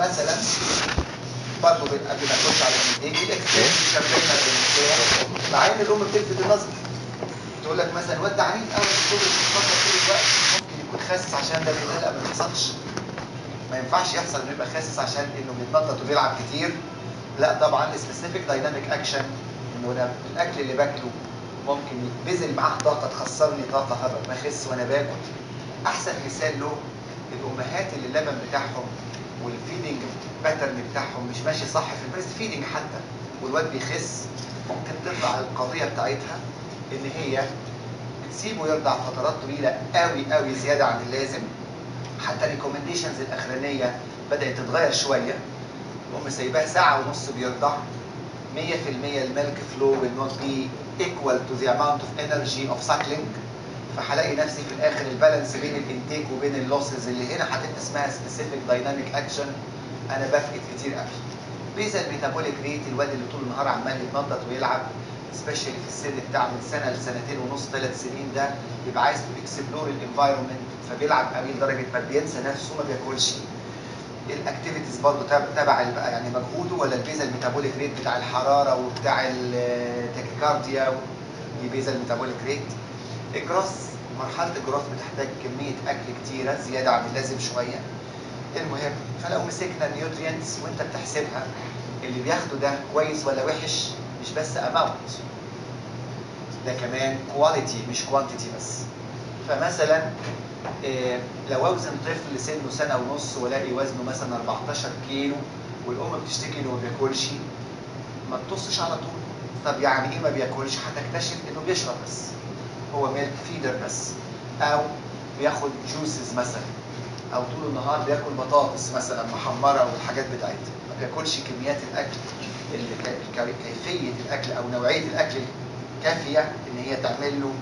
مثلا برضه قبل ما نخش على الايديك ال experience شغالنا بالنسبة مع ان الأم بتلفت النظر. تقول لك مثلا الواد ده عنيف قوي الشغل بيتفكر طول الوقت ممكن يكون خاسس عشان ده بيتقلق ما بيحصلش. ما ينفعش يحصل إنه يبقى خاسس عشان إنه بيتنطط وبيلعب كتير. لا طبعا specific dynamic action إنه أنا الأكل اللي باكله ممكن يتبذل معاه طاقة تخسرني طاقة اخس وأنا باكل. أحسن مثال له الأمهات اللي اللبن بتاعهم وال feeding pattern بتاعهم مش ماشي صح في ال breast feeding حتى. والواد بيخس ممكن تطلع القضية بتاعتها إن هي بتسيبه يرضع فترات طويلة قوي قوي زيادة عن اللازم. حتى ال recommendations الأخرانية بدأت تتغير شوية. الأم سايباه ساعة ونص بيرضع. 100% ال milk flow will not be equal to the amount of energy of suckling. فهلاقي نفسي في الآخر ال balance بين ال intake وبين ال losses اللي هنا حاطط اسمها specific dynamic action أنا بفقد كتير قوي. basal metabolic rate الواد اللي طول النهار عمال يتنطط ويلعب specially في السن بتاع من سنة لسنتين ونص ثلاث سنين ده بيبقى عايز explore ال environment فبيلعب قوي لدرجة ما بينسى نفسه ما بياكلش. ال activities برضه تبع يعني مجهوده ولا ال basal metabolic rate بتاع الحرارة وبتاع ال tachycardia ال basal metabolic rate. الجراس مرحلة الجراس بتحتاج كمية أكل كتيرة زيادة عن اللازم شوية. المهم فلو مسكنا ال nutrients وأنت بتحسبها اللي بياخده ده كويس ولا وحش مش بس amount ده كمان quality مش quantity بس. فمثلا إيه لو أوزن طفل سنه سنة ونص والاقي وزنه مثلا 14 كيلو والأم بتشتكي إنه ما بياكلش ما تطصش على طول. طب يعني إيه ما بياكلش؟ هتكتشف إنه بيشرب بس. هو milk feeder بس أو بياخد juices مثلا أو طول النهار بياكل بطاطس مثلا محمرة والحاجات بتاعتها. ما بياكلش كميات الأكل اللي كيفية الأكل أو نوعية الأكل الكافية إن هي تعمل له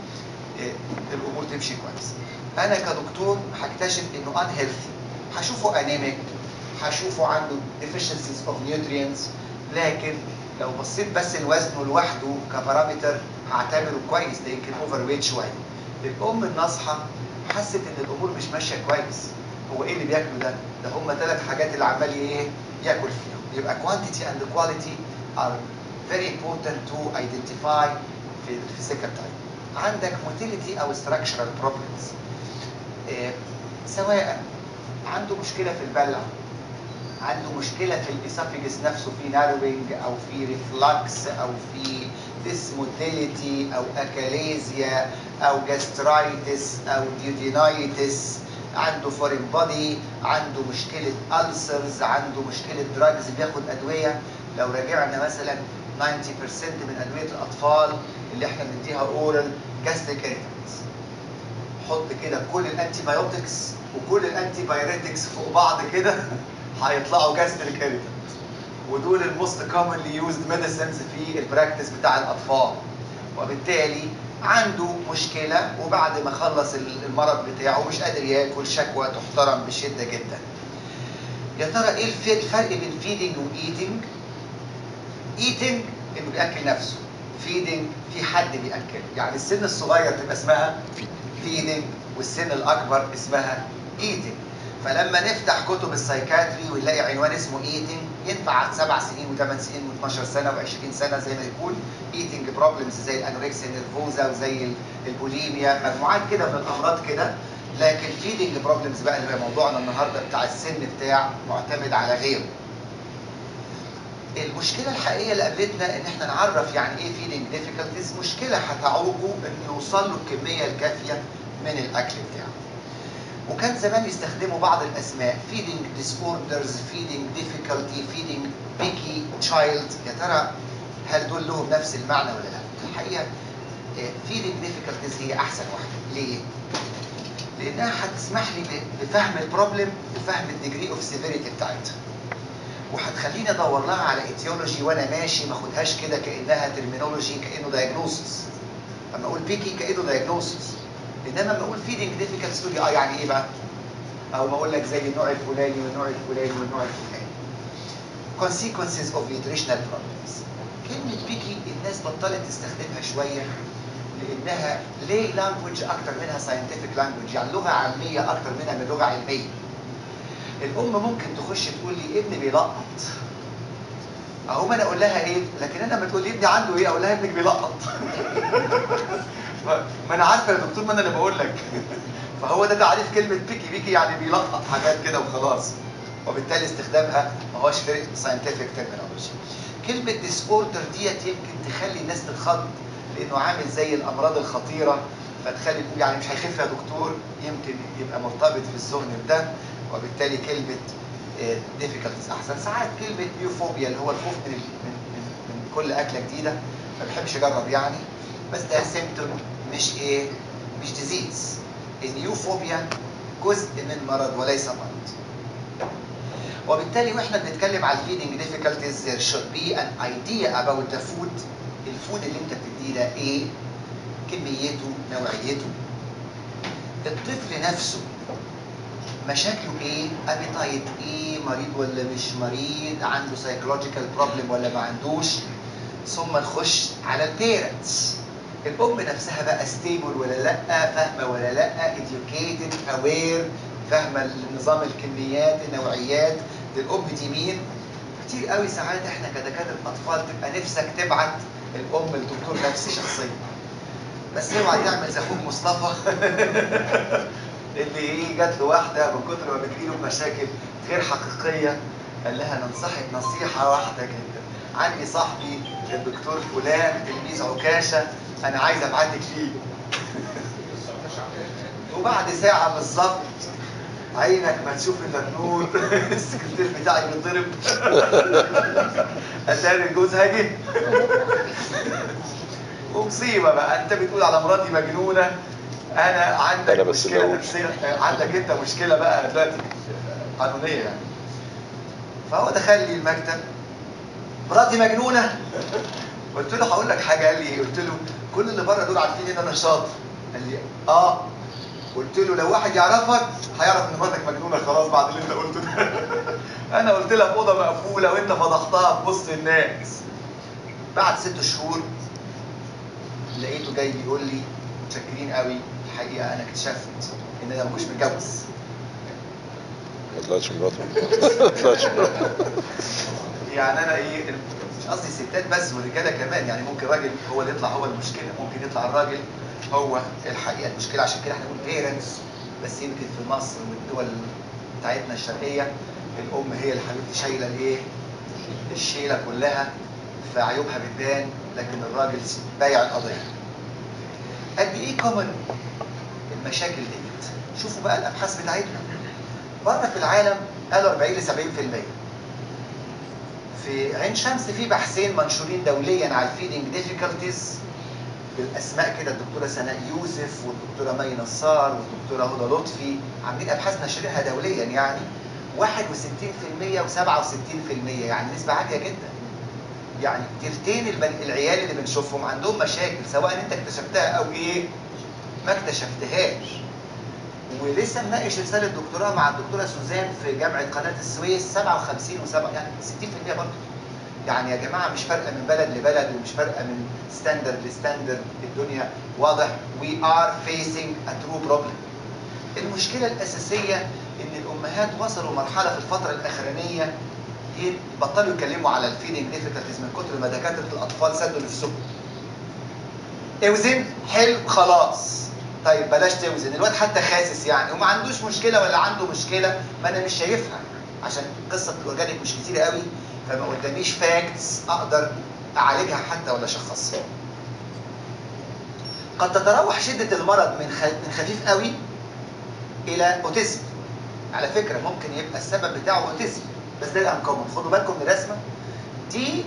الأمور تمشي كويس. أنا كدكتور هكتشف إنه unhealthy هشوفه anemic هشوفه عنده deficiencies of nutrients لكن لو بصيت بس لوزنه لوحده ك parameter هعتبره كويس ده يمكن overweight شوية الام الناصحة حست إن الأمور مش ماشية كويس هو إيه اللي بياكله ده؟ ده هم ثلاث حاجات اللي عمال إيه؟ ياكل فيهم يبقى quantity and quality are very important to identify في في السكه بتاعتنا. عندك motility أو structural problems إيه سواء عنده مشكلة في البلع عنده مشكلة في ال esophagus نفسه في narrowing أو في reflux أو في dysmotility أو achalasia أو gastritis أو duodenitis عنده foreign body عنده مشكلة ulcers عنده مشكلة drugs بياخد أدوية. لو راجعنا مثلا 90% من أدوية الأطفال اللي إحنا بنديها oral gastric irritants حط كده كل ال antibiotics وكل ال antipyretics فوق بعض كده هيطلعوا gastric irritant ودول ال most commonly used medicines في ال practice بتاع الأطفال. وبالتالي عنده مشكلة وبعد ما خلص المرض بتاعه مش قادر ياكل شكوى تحترم بشدة جدا. يا ترى إيه الفرق بين feeding و eating eating إنه بيأكل نفسه feeding في حد بيأكل. يعني السن الصغير تبقى اسمها feeding والسن الأكبر اسمها eating فلما نفتح كتب ال psychiatry ونلاقي عنوان اسمه eating ينفع سبع سنين وثمان سنين و12 سنة و20 سنة زي ما يكون eating problems زي ال anorexia nervosa وزي البوليميا مجموعات كده من الأمراض كده لكن feeding problems بقى اللي موضوعنا النهارده بتاع السن بتاع معتمد على غيره. المشكلة الحقيقية اللي قابلتنا إن إحنا نعرف يعني إيه feeding difficulties مشكلة هتعوقه إنه يوصل له الكمية الكافية من الأكل بتاعه. وكان زمان يستخدموا بعض الأسماء. Feeding disorders feeding difficulty feeding picky child. يا ترى هل دول لهم نفس المعنى ولا لا؟ الحقيقة feeding difficulties هي أحسن واحدة. ليه؟ لأنها هتسمح لي بفهم ال problem وفهم ال degree of severity بتاعتها. وهتخليني أدور لها على etiology وأنا ماشي ما أخدهاش كده كأنها terminology كأنه diagnosis اما أقول picky كأنه diagnosis انما لما أقول feeding difficult تقول آه يعني إيه بقى؟ أو ما أقول لك زي النوع الفلاني والنوع الفلاني والنوع الفلاني. consequences of nutritional problems. كلمة picky الناس بطلت تستخدمها شوية لأنها ليه language أكتر منها scientific language يعني لغة عامية أكتر منها من لغة علمية. الأم ممكن تخش تقول لي ابني بيلقط أهو ما أنا أقول لها إيه لكن أنا لما تقول لي ابني عنده إيه أقول لها ابنك بيلقط ما أنا عارفه يا دكتور ما أنا اللي بقول لك. فهو ده تعريف كلمة picky picky يعني بيلقط حاجات كده وخلاص. وبالتالي استخدامها ما هوش scientific terminology كلمة disorder ديت يمكن تخلي الناس تتخض لأنه عامل زي الأمراض الخطيرة. فتخلي يعني مش هيخف يا دكتور يمكن يبقى مرتبط في الذهن بده وبالتالي كلمة difficulties أحسن ساعات كلمة neophobia اللي هو الخوف من, من كل أكلة جديدة. ما بحبش أجرب يعني. بس ده symptom مش إيه؟ مش disease ال neophobia جزء من مرض وليس مرض. وبالتالي وإحنا بنتكلم على ال feeding difficulties there should be an idea about the food. ال food اللي أنت بتديه ده إيه؟ كميته نوعيته. الطفل نفسه مشاكله إيه؟ appetite إيه؟ مريض ولا مش مريض؟ عنده psychological problem ولا ما عندوش؟ ثم نخش على ال parents الأم نفسها بقى stable ولا لأ فاهمة ولا لأ educated aware فاهمة نظام الكميات النوعيات. دي الأم دي مين؟ كتير قوي ساعات إحنا كدكاترة أطفال تبقى نفسك تبعت الأم لدكتور نفسي شخصيا. بس اوعى تعمل زي أخوك مصطفى. اللي إيه جات له واحدة من كتر ما بتجيله مشاكل غير حقيقية قال لها ننصحك نصيحة واحدة جدا. عندي صاحبي الدكتور فلان تلميذ عكاشة. أنا عايز ابعتك ليه وبعد ساعة بالظبط عينك ما تشوف إلا النور. السكرتير بتاعي بيتضرب أتاري الجوز هاجي. ومصيبة بقى. أنت بتقول على مراتي مجنونة. أنا عندك أنا بس مشكلة. نفسيه عندك أنت مشكلة بقى دلوقتي قانونية. يعني فهو دخل لي المكتب. مراتي مجنونة. قلت له هقول لك حاجة. قال لي إيه؟ قلت له كل اللي بره دول عارفين ان أنا شاطر. قال لي آه. قلت له لو واحد يعرفك هيعرف إن مراتك مجنونة خلاص بعد اللي أنت قلته ده. أنا قلت لها في أوضة مقفولة وأنت فضحتها في وسط الناس. بعد ست شهور لقيته جاي بيقول لي متشكرين قوي؟ الحقيقة أنا اكتشفت إن أنا ما كنتش متجوز. ما طلعتش مراته ما طلعتش مراته يعني أنا إيه مش قصدي الستات بس والرجاله كمان. يعني ممكن راجل هو اللي يطلع هو المشكلة ممكن يطلع الراجل هو الحقيقة المشكلة. عشان كده إحنا بنقول بيرنتس بس يمكن في مصر والدول بتاعتنا الشرقية الأم هي اللي حبيبتي شايلة الإيه؟ الشيلة كلها فعيوبها بتبان لكن الراجل بايع القضية. قد إيه common المشاكل ديت؟ شوفوا بقى الأبحاث بتاعتنا. بره في العالم قالوا 40 ل 70% في عين شمس في بحثين منشورين دوليا على ال feeding difficulties بالأسماء كده. الدكتورة سناء يوسف والدكتورة مي نصار والدكتورة هدى لطفي عاملين ابحاث ناشرينها دوليا يعني. 61% و67% يعني نسبة عالية جدا. يعني تلتين العيال اللي بنشوفهم عندهم مشاكل سواء أنت اكتشفتها أو إيه ما اكتشفتهاش. ولسه مناقش رسالة دكتوراه مع الدكتورة سوزان في جامعة قناة السويس 57 و7 يعني 60% برضه. يعني يا جماعة مش فارقة من بلد لبلد ومش فارقة من standard ل standard الدنيا واضح. We are facing a true problem. المشكلة الأساسية إن الأمهات وصلوا مرحلة في الفترة الأخرانية بطلوا يتكلموا على ال feeding difficulties من كتر ما دكاترة الأطفال سدوا نفسهم. اوزن حلو خلاص. طيب بلاش توزن. الواد حتى خاسس يعني وما عندوش مشكلة ولا عنده مشكلة ما أنا مش شايفها. عشان قصة ال organic مش كتيره قوي فما قداميش facts أقدر أعالجها حتى ولا أشخصها. قد تتراوح شدة المرض من من خفيف قوي إلى autism. على فكرة ممكن يبقى السبب بتاعه autism بس ده ال uncommon خدوا بالكم من الرسمة. دي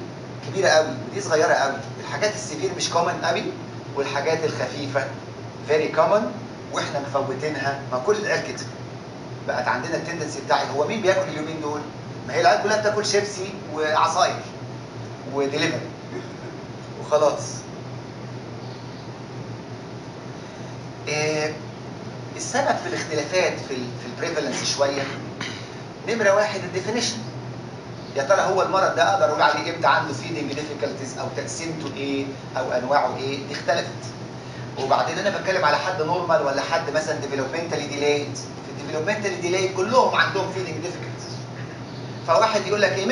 كبيرة قوي ودي صغيرة قوي. الحاجات ال severe مش common قوي والحاجات الخفيفة very common وإحنا مفوتينها. ما كل العيال كده. بقت عندنا ال tendency بتاعي. هو مين بياكل اليومين دول؟ ما هي العيال كلها بتاكل شيبسي وعصاير ودليفري. وخلاص. إيه السبب في الاختلافات في ال في ال prevalence شوية. نمرة واحد ال definition يا ترى هو المرض ده أقدر أقول عليه إمتى؟ عنده feeding difficulties أو تقسيمته إيه؟ أو أنواعه إيه؟ دي اختلفت. وبعدين أنا بتكلم على حد normal ولا حد مثلا developmentally delayed في ال developmental delay كلهم عندهم feeding difficulty فواحد يقول لك إيه؟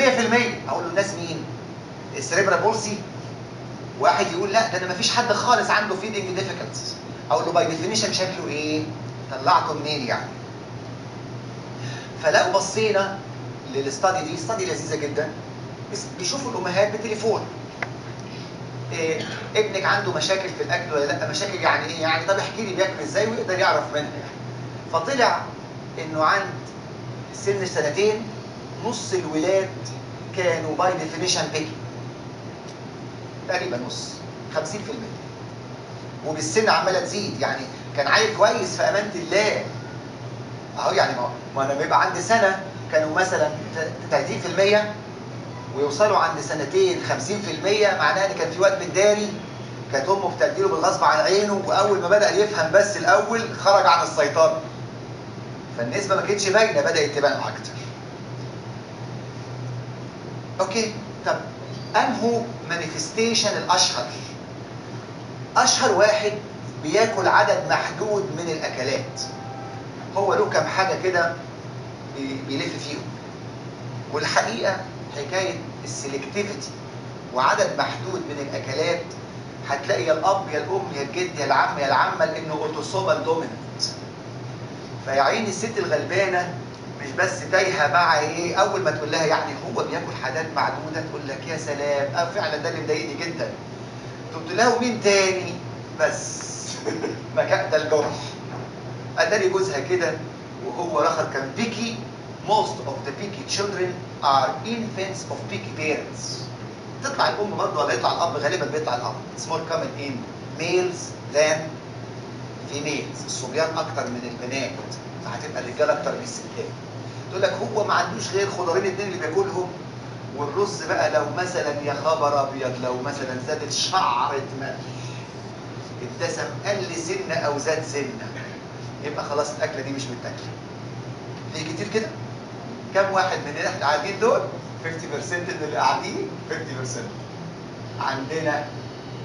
100% أقول له الناس مين؟ ال cerebral palsy واحد يقول لا ده أنا مفيش حد خالص عنده feeding difficulty أقول له by definition شكله إيه؟ طلعته منين يعني؟ فلو بصينا لل study دي study لذيذة جدا. بيشوفوا الأمهات بتليفون. إيه ابنك عنده مشاكل في الأكل ولا لأ؟ مشاكل يعني إيه؟ يعني طب احكي لي بياكل إزاي ويقدر يعرف منها يعني. فطلع إنه عند سن سنتين نص الولاد كانوا by definition picky تقريبا نص 50% وبالسن عمالة تزيد. يعني كان عيل كويس في أمانة الله. أهو يعني ما ما أنا بيبقى عندي سنة كانوا مثلا 30% ويوصلوا عند سنتين 50% معناه إن كان في واد متداري. كانت أمه بتديله بالغصب عن عينه وأول ما بدأ يفهم بس الأول خرج عن السيطرة. فالنسبة ما كانتش باينة بدات تبان أكتر. okay طب أنهو manifestation الأشهر؟ أشهر واحد بياكل عدد محدود من الأكلات. هو له كام حاجة كده بي- بيلف فيهم. والحقيقة حكاية ال selectivity وعدد محدود من الأكلات هتلاقي يا الأب يا الأم يا الجد يا العم يا العمة لأنه autosomal dominant فيا عيني الست الغلبانة مش بس تايهة مع إيه أول ما تقول لها يعني هو بياكل حاجات معدودة تقول لك يا سلام آه فعلا ده اللي مضايقني جدا. قلت لها ومين تاني؟ بس. مكان ده الجرح. أداني جوزها كده وهو رخر كان بيكي most of the picky children are infants of picky parents. تطلع الأم برضه ولا يطلع الأب؟ غالبا بيطلع الأب. It's more common in males than females. الصبيان أكتر من البنات. فهتبقى الرجالة أكتر من الستات. تقول لك هو ما عندوش غير خضارين اتنين اللي بياكلهم. والرز بقى لو مثلا يا خبر أبيض لو مثلا زادت شعره ملح الدسم قل سنة أو زاد سنة. يبقى خلاص الأكلة دي مش متاكلة. في كتير كده. كم واحد من اللي إحنا قاعدين دول؟ 50% من اللي قاعدين 50% عندنا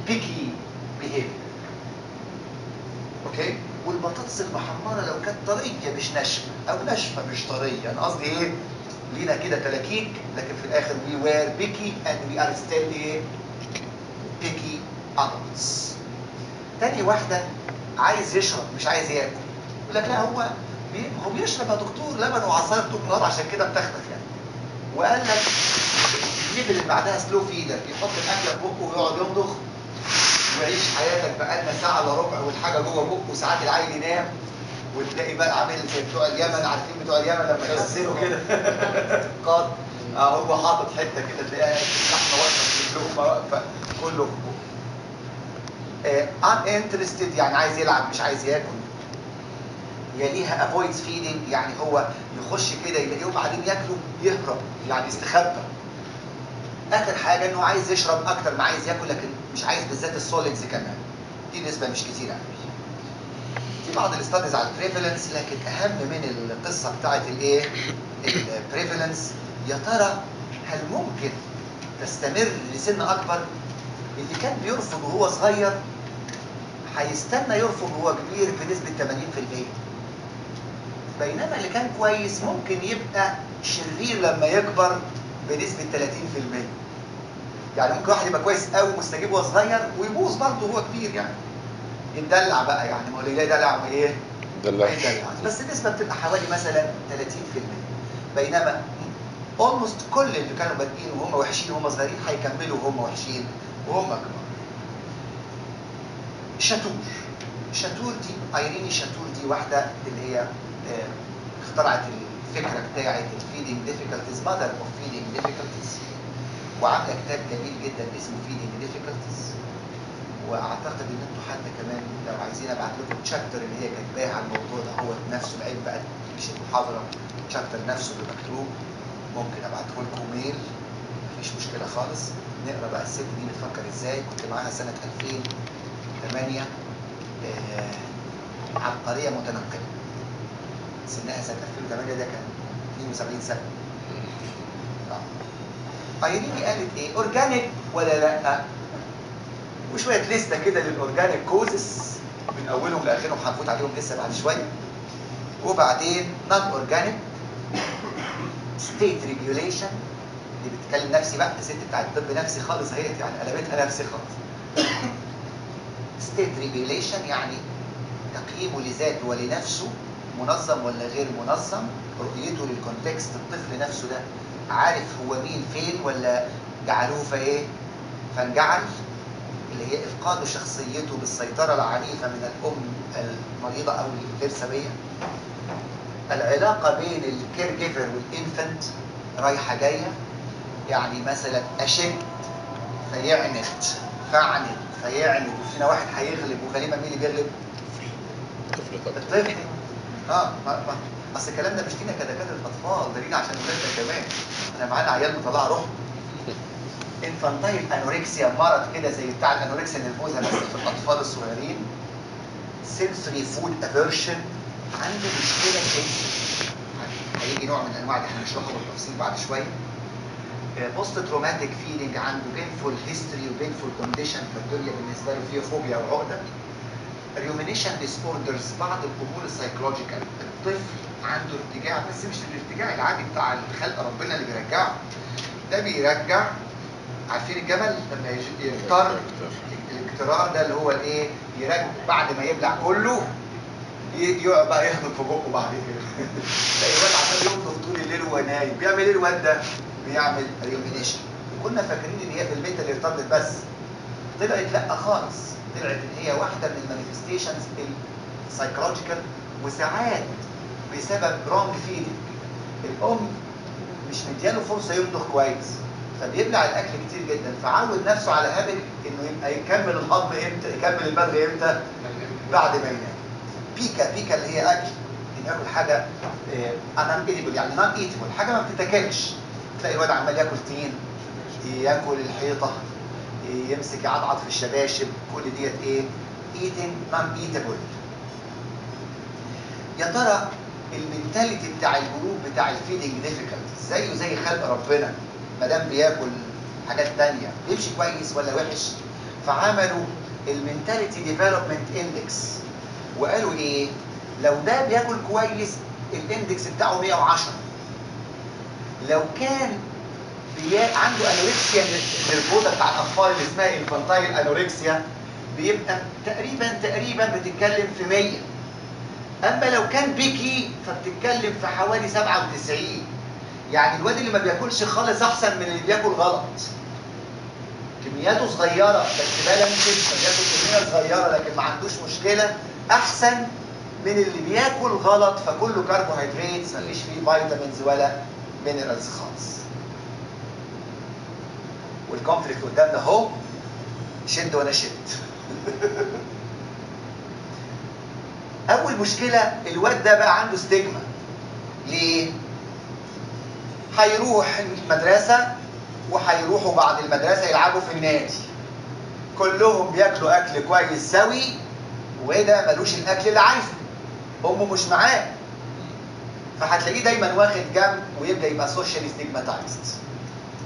picky behavior okay والبطاطس المحمرة لو كانت طرية مش ناشفة أو ناشفة مش طرية. أنا قصدي إيه؟ لينا كده تلاكيك لكن في الآخر we were picky and we are still إيه؟ picky adults تاني واحدة عايز يشرب مش عايز ياكل. يقول لك لا هو هو بيشرب يا دكتور لبن وعصاير النهار عشان كده بتدخدخ يعني. وقال لك الجيب اللي بعدها slow feeder يحط الأكلة في بقه ويقعد يمضغ ويعيش حياتك بقالنا ساعة إلا ربع والحاجة جوه بقه وساعات العيل ينام وتلاقي بقى عامل زي بتوع اليمن عارفين بتوع اليمن لما يخزنوا كده؟ قاد آه هو حاطط حتة كده تلاقيها اللحمه واقفه في كله في بقه. uninterested يعني عايز يلعب مش عايز ياكل. يليها avoids feeding يعني هو يخش كده يلاقيهم قاعدين ياكلوا يهرب يعني يستخبى آخر حاجة إنه عايز يشرب أكتر ما عايز ياكل لكن مش عايز بالذات ال solids كمان. دي نسبة مش كتيرة. قوي في بعض ال studies على ال prevalence لكن أهم من القصة بتاعت الإيه؟ ال prevalence يا ترى هل ممكن تستمر لسن أكبر؟ اللي كان بيرفض وهو صغير هيستنى يرفض وهو كبير بنسبة 80% بينما اللي كان كويس ممكن يبقى شرير لما يكبر بنسبة 30% يعني ممكن واحد يبقى كويس قوي مستجيب وهو صغير ويبوظ برضه وهو كبير يعني. يتدلع بقى يعني. ما هو اللي يدلع إيه؟ دلع يدلع بس النسبة بتبقى حوالي مثلا 30% بينما almost كل اللي كانوا بادئين وهم وحشين وهم صغيرين هيكملوا وهم وحشين وهم كبار. شاتور. شاتور دي ايريني شاتور دي واحدة اللي هي اخترعت الفكرة بتاعة ال feeding difficulties mother of feeding difficulties وعاملة كتاب جميل جدا اسمه feeding difficulties وأعتقد إن أنتوا حتى كمان لو عايزين أبعت لكم chapter اللي هي كاتباها على الموضوع ده هو نفسه العيب بقى مش المحاضرة chapter نفسه اللي مكتوب. ممكن ابعته لكم mail مفيش مشكلة خالص. نقرأ بقى الست دي بتفكر إزاي. كنت معاها سنة 2008 آه، عبقرية متنقلة. سنها سنه 2008 ده كان 72 سنه آه. ايريني قالت إيه؟ organic ولا لأ؟ وشوية لستة كده لل organic causes من أولهم لآخرهم هنفوت عليهم لسه بعد شوية. وبعدين non organic state regulation دي بتتكلم نفسي بقى الست بتاعت طب نفسي خالص اهيت يعني قلبتها نفسي خالص. state regulation يعني تقييمه لذاته ولنفسه منظم ولا غير منظم رؤيته للكونتكست الطفل نفسه ده عارف هو مين فين ولا جعلوه في إيه؟ فانجعل اللي هي افقاد شخصيته بالسيطرة العنيفة من الأم المريضة أو الغير سوية. العلاقة بين الكير جيفر والانفنت رايحة جاية. يعني مثلا أشد فيعند فعند فيعند وفينا واحد هيغلب وغالبا مين اللي بيغلب؟ الطفل. آه ما ما اصل الكلام ده مش لينا كدكاترة أطفال ده لينا عشان ولادنا كمان. إحنا معانا عيال مطلعة روح. infantile anorexia مرض كده زي بتاع ال anorexia nervosa بس في الأطفال الصغيرين. sensory food aversion عنده مشكلة sensory. هيجي نوع من أنواع اللي هنشرحه بالتفصيل بعد شوية. post traumatic feeding عنده painful history و painful condition فالدنيا بالنسبة له فيها فوبيا وعقدة. rumination disorders بعض الأمور ال psychological الطفل عنده ارتجاع بس مش الارتجاع العادي بتاع الخلق ربنا اللي بيرجعه. ده بيرجع عارفين الجمل؟ لما يختار الاجترار ده اللي هو الايه؟ يرجع بعد ما يبلع كله يقعد بقى يهضم في بقه بعد كده الواد عمال ينضف طول الليل وهو نايم. بيعمل إيه الواد ده؟ بيعمل rumination وكنا فاكرين إن هي في ال mental retarded بس. طلعت لأ خالص. طلعت ان هي واحدة من ال manifestations ال psychological وساعات بسبب wrong feeding الأم مش مدياله فرصة يمضغ كويس فبيبلع الأكل كتير جدا فعود نفسه على habit إنه يبقى يكمل الهضم إمتى يكمل المضغ إمتى؟ بعد ما ينام. pica pica اللي هي أكل. ياكل حاجة an inedible يعني non eatable حاجة ما بتتاكلش. تلاقي الواد عمال ياكل طين ياكل الحيطة. يمسك يعضعض في الشباشب كل ديت إيه؟ eating non eatable. يا ترى ال mentality بتاع ال group بتاع ال feeding difficulty زيه زي خلق ربنا ما دام بياكل حاجات تانية. بيمشي كويس ولا وحش؟ فعملوا ال mentality development index وقالوا إيه؟ لو ده بياكل كويس ال index بتاعه 110 لو كان بي... عنده anorexia nervosa بتاع الاطفال اللي اسمها infantile anorexia بيبقى تقريبا تقريبا بتتكلم في 100 أما لو كان pica فبتتكلم في حوالي 97 يعني الواد اللي ما بياكلش خالص أحسن من اللي بياكل غلط. كمياته صغيرة بس balanced فبياكل كمية صغيرة لكن ما عندوش مشكلة. أحسن من اللي بياكل غلط فكله كربوهيدرات مفيش فيه vitamins ولا minerals خالص. وال conflict قدامنا اهو شد وأنا شد. أول مشكلة الواد ده بقى عنده stigma ليه؟ هيروح المدرسة وهيروحوا بعد المدرسة يلعبوا في النادي. كلهم بياكلوا أكل كويس سوي وده ملوش الأكل اللي عايزه. امه مش معاه. فهتلاقيه دايما واخد جنب ويبدأ يبقى socially stigmatized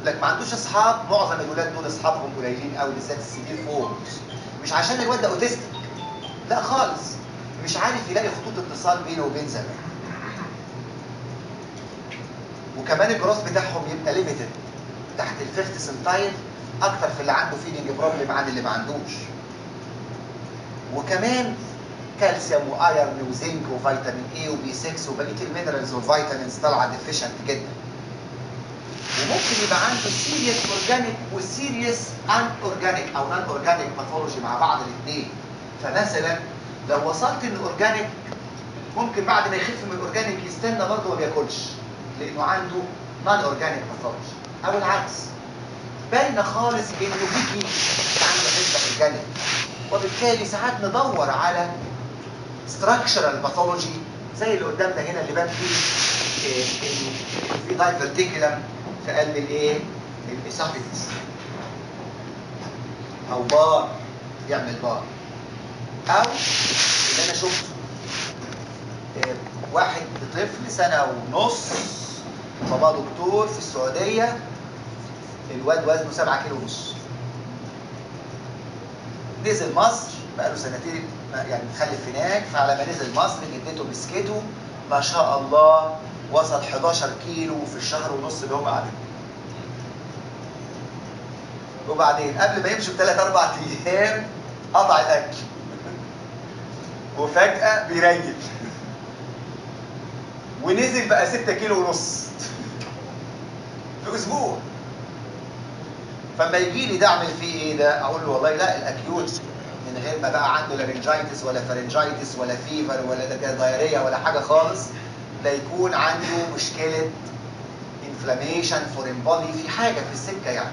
لك ما عندوش أصحاب معظم الولاد دول أصحابهم قليلين قوي بالذات ال severe forms مش عشان الواد ده autistic. لا خالص. مش عارف يلاقي خطوط اتصال بينه وبين زمايله وكمان ال growth بتاعهم يبقى limited تحت ال fifth centile أكتر في اللي عنده feeding problem عن اللي ما عندوش. وكمان كالسيوم و iron وزنك وفيتامين E و B 6 وبقية ال minerals وال vitamins طالعة deficient جدا. وممكن يبقى عنده serious organic و serious inorganic أو non organic pathology مع بعض الاثنين. فمثلا لو وصلت inorganic ممكن بعد ما يخف من ال organic يستنى برضه ما بياكلش لأنه عنده non organic pathology أو العكس. باينه خالص إنه بيجي عنده حتة organic وبالتالي ساعات ندور على structural pathology زي اللي قدامنا هنا اللي بان فيه إنه في diverticulum في قلب الايه؟ ال esophagus أو بار يعمل بار أو اللي أنا شفته إيه، واحد طفل سنة ونص بابا دكتور في السعودية الواد وزنه 7 كيلو ونص. نزل مصر بقاله سنتين يعني مخلف هناك فعلى ما نزل مصر جدته مسكته ما شاء الله وصل 11 كيلو في الشهر ونص اللي هم قاعدين وبعدين قبل ما يمشوا بثلاث أربع أيام قطع الأكل. وفجأة بيريل. ونزل بقى 6 كيلو ونص. في أسبوع. فما يجي لي ده اعمل فيه إيه ده أقول له والله لا ال acute من غير ما بقى عنده laryngitis ولا pharyngitis ولا fever ولا diarrhea ولا حاجة خالص. ده يكون عنده مشكلة inflammation foreign body في حاجة في السكة يعني.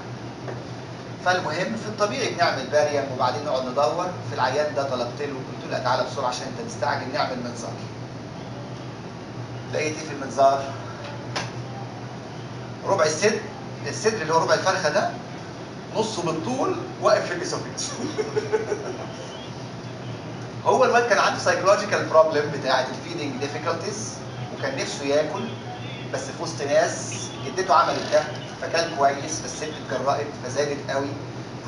فالمهم في الطبيعي بنعمل باريم وبعدين نقعد ندور. في العيان ده طلبت له قلت له تعالى بسرعة عشان انت مستعجل نعمل منظار. لقيت إيه في المنظار؟ ربع الصدر الصدر اللي هو ربع الفرخة ده نصه بالطول واقف في ال esophagus هو الواد كان عنده psychological problem بتاعة ال feeding difficulties وكان نفسه ياكل بس في وسط ناس جدته عملت ده فكان كويس فالست اتجرأت فزادت قوي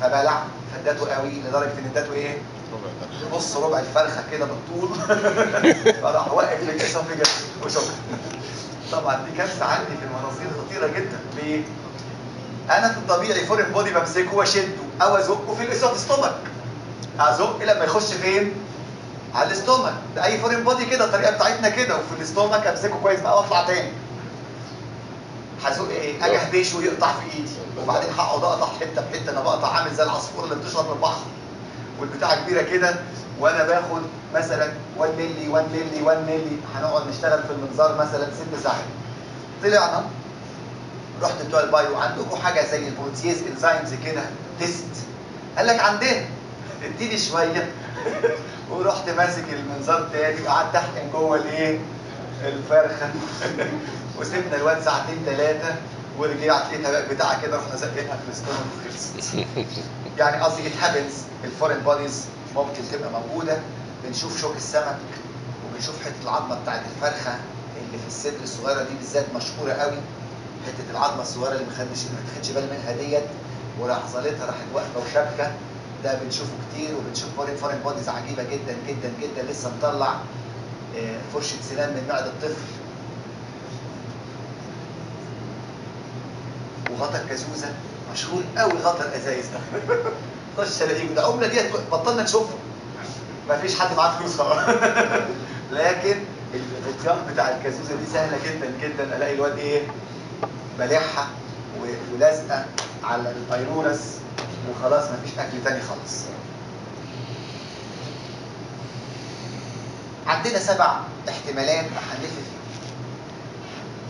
فبلع فادته قوي لدرجة إن ادته إيه؟ نص ربع الفرخة كده بالطول فراح واقف في ال esophagus وشكرا طبعا دي كارثة عندي في المناظير خطيرة جدا ليه؟ أنا في الطبيعي foreign body بمسكه وأشده أو أزقه في ال esoph stomach ازق لما يخش فين؟ على ال stomach. ده أي foreign body كده الطريقة بتاعتنا كده وفي ال stomach أمسكه كويس بقى واطلع تاني هزق إيه؟ أجي اهبشه ويقطع في إيدي. وبعدين هقعد أقطع حتة بحته أنا بقطع عامل زي العصفور اللي بتشرب من البحر. والبتاعة كبيرة كده وأنا باخد مثلا 1 مللي 1 مللي 1 مللي هنقعد نشتغل في المنظار مثلا ست ساعات. طلعنا رحت بتوع ال bio عندكم حاجة زي ال protease enzymes كده test. قال لك عندنا. اديني شوية. ورحت ماسك المنظار تاني وقعدت احقن جوه الإيه؟ الفرخة. وسيبنا الواد ساعتين ثلاثة ورجعت لقيتها بقى بتاعه كده رحنا زقيتها في ال stomach وخلصت يعني قصدي it happens ال foreign bodies ممكن تبقى موجودة. بنشوف شوك السمك وبنشوف حتة العظمة بتاعت الفرخة اللي في الصدر الصغيرة دي بالذات مشهورة قوي. حتة العظمة الصغيرة اللي ما خدش ما خدش بالي منها ديت ولحظتها راحت واقفة وشابكة. ده بنشوفه كتير وبنشوف foreign foreign bodies عجيبة جدا جدا جدا لسه مطلع آه، فرشة سنان من معدة الطفل وغطا الكازوزه مشهور قوي غطا الازايز ده. خش الاقيه ده عملة ديت بطلنا نشوفها مفيش حد معاه فلوس خلاص لكن الغطيان بتاع الكازوزة دي سهلة جدا جدا. ألاقي الواد إيه؟ بلعها ولازقة على البايرورس وخلاص مفيش أكل تاني خالص. عندنا سبع احتمالات هنلف فيهم.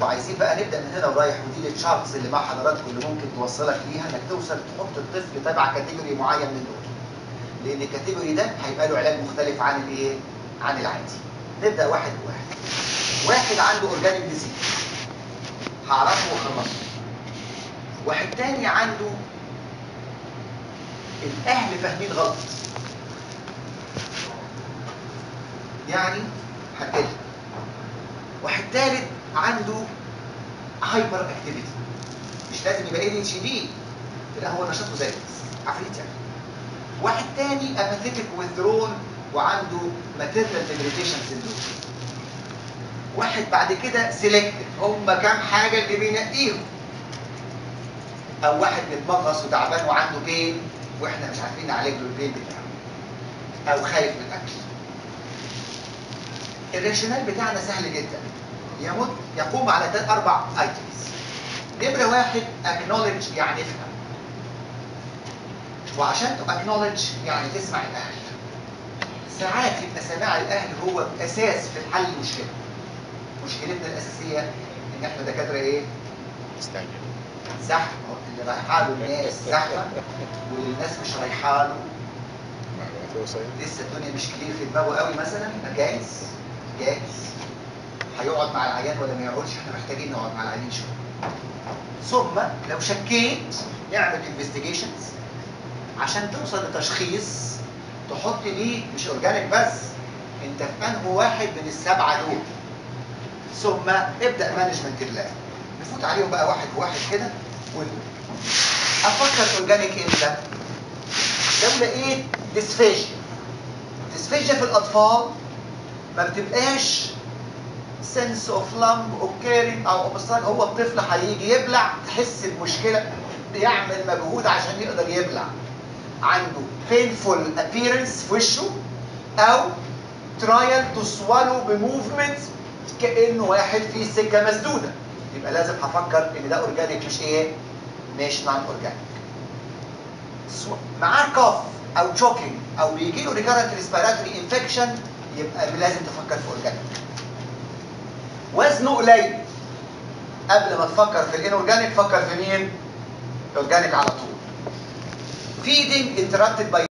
وعايزين بقى نبدأ من هنا ورايح ودي ال charts اللي مع حضراتكم اللي ممكن توصلك ليها إنك توصل تحط الطفل تبع category معين من دول. لأن ال category ده هيبقى له علاج مختلف عن الإيه؟ عن العادي. نبدأ واحد بواحد. واحد عنده organic disease هعرفه واخلصه واحد تاني عنده الأهل فاهمين غلط. يعني هنقل واحد تالت عنده hyperactivity مش لازم يبقى ADHD لا هو نشاطه زي عفريت يعني. واحد تاني apathetic withdrawn وعنده maternal deprivation syndrome واحد بعد كده selective هم كام حاجة اللي بينقيهم؟ أو واحد متمغص وتعبان وعنده pain وإحنا مش عارفين نعالج له ال pain بتاعه أو خايف من الأكل. ال rationale بتاعنا سهل جدا. يمد يقوم على ثلاث أربع items نمرة واحد acknowledge يعني افهم. وعشان acknowledge يعني تسمع الأهل. ساعات يبقى سماع الأهل هو أساس في حل المشكلة. مشكلتنا الأساسية إن إحنا دكاترة إيه؟ مستعجل زحمه رايحه له الناس زحمة واللي الناس مش رايحه له لسه الدنيا مش clear في دماغه قوي مثلا جايز جايز هيقعد مع العيان ولا ما يقعدش؟ إحنا محتاجين نقعد مع العيانين شوية. ثم لو شكيت اعمل investigations عشان توصل لتشخيص تحط ليه مش organic بس أنت في انه واحد من السبعة دول؟ ثم ابدأ management يلا نفوت عليهم بقى واحد بواحد كده ونقول أفكر organic إمتى؟ لو لقيت dysphagia، dysphagia في الأطفال ما بتبقاش sense of lump occurring أو obstruction هو الطفل هيجي يبلع تحس المشكلة بيعمل مجهود عشان يقدر يبلع. عنده painful appearance في وشه أو trial to swallow ب movement كأنه واحد في سكة مسدودة. يبقى لازم هفكر إن ده organic مش إيه؟ مش non-organic معاه cough أو choking أو بيجي له recurrent respiratory infection يبقى لازم تفكر في organic وزنه قليل. قبل ما تفكر في ال organic فكر في مين؟ الاورجانيك على طول. Feeding interrupted by